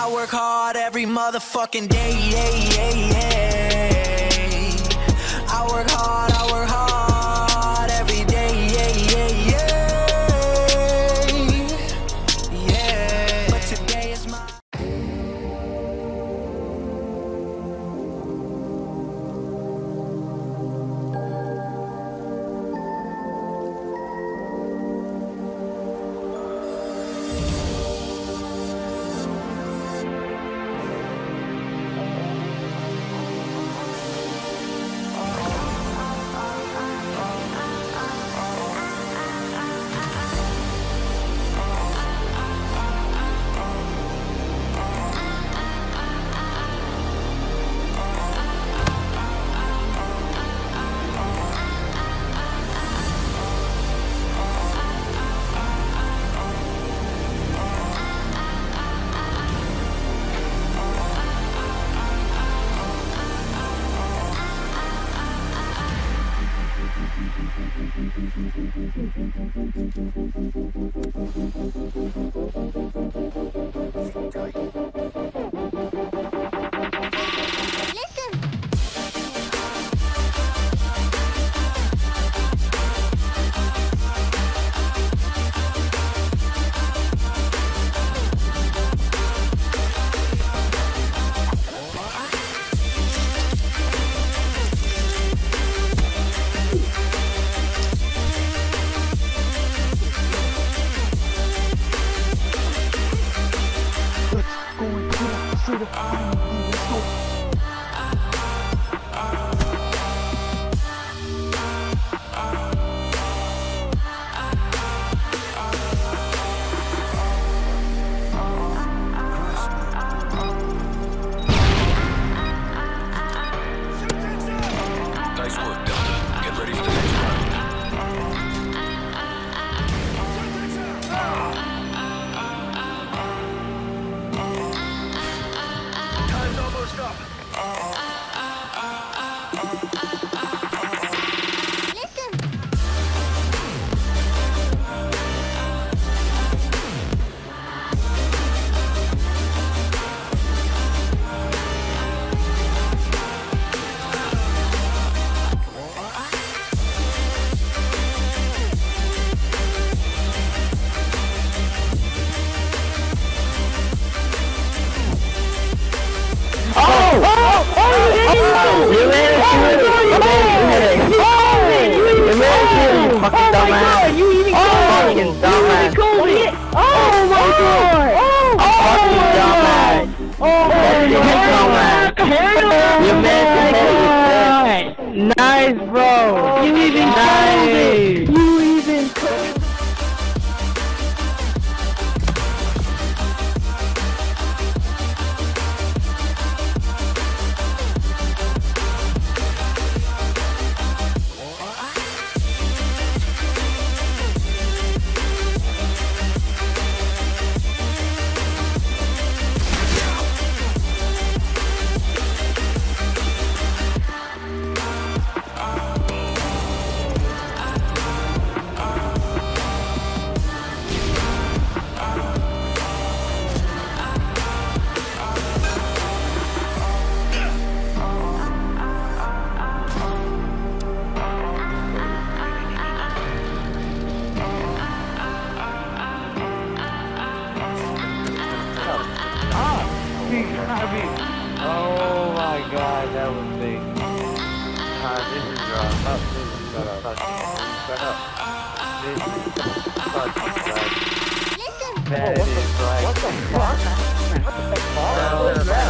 I work hard every motherfucking day, yeah, yeah, yeah. I work hard, I work Nice up. Nice, bro. You even nice. My god, that was big. Ah, this is wrong. Oh, this is shut up. Shut up. This is fucking right. That is right. What the fuck? What the